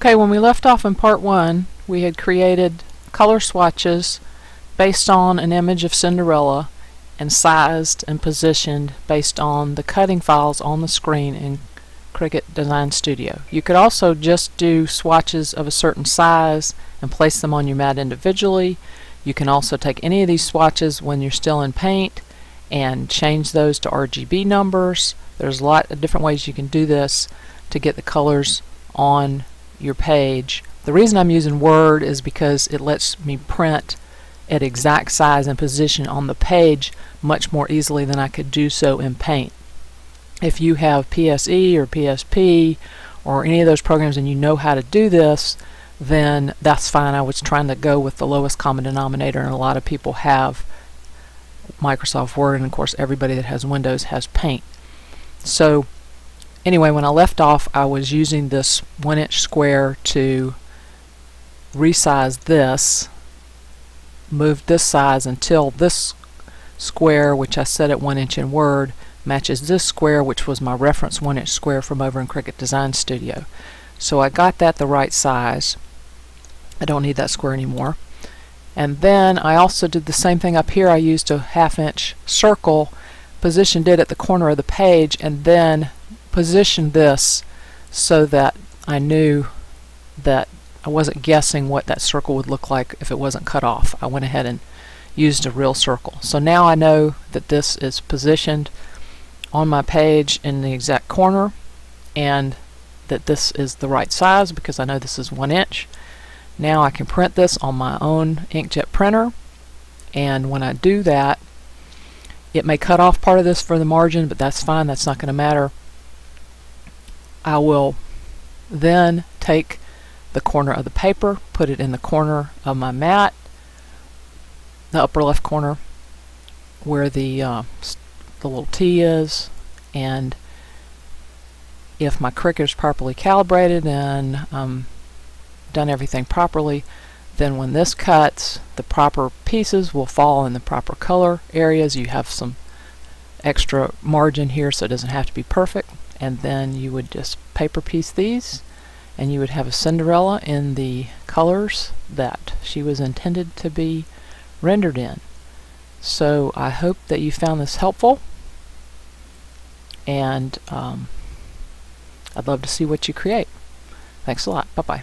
Okay, when we left off in part one, we had created color swatches based on an image of Cinderella and sized and positioned based on the cutting files on the screen in Cricut Design Studio. You could also just do swatches of a certain size and place them on your mat individually. You can also take any of these swatches when you're still in Paint and change those to RGB numbers. There's a lot of different ways you can do this to get the colors on your page. The reason I'm using Word is because it lets me print at exact size and position on the page much more easily than I could do so in Paint. If you have PSE or PSP or any of those programs and you know how to do this, then that's fine. I was trying to go with the lowest common denominator and a lot of people have Microsoft Word and of course everybody that has Windows has Paint. So anyway, when I left off, I was using this one inch square to resize this, move this size until this square, which I set at one inch in Word, matches this square, which was my reference one inch square from over in Cricut Design Studio. So I got that the right size. I don't need that square anymore. And then I also did the same thing up here. I used a half inch circle, positioned it at the corner of the page, and then positioned this so that I knew that I wasn't guessing what that circle would look like if it wasn't cut off. I went ahead and used a real circle. So now I know that this is positioned on my page in the exact corner and that this is the right size because I know this is one inch. Now I can print this on my own inkjet printer and when I do that it may cut off part of this for the margin but that's fine that's not going to matter I will then take the corner of the paper, put it in the corner of my mat, the upper left corner where the, uh, the little T is, and if my Cricut is properly calibrated and um, done everything properly, then when this cuts, the proper pieces will fall in the proper color areas. You have some extra margin here so it doesn't have to be perfect and then you would just paper piece these and you would have a Cinderella in the colors that she was intended to be rendered in. So I hope that you found this helpful and um, I'd love to see what you create. Thanks a lot. Bye-bye.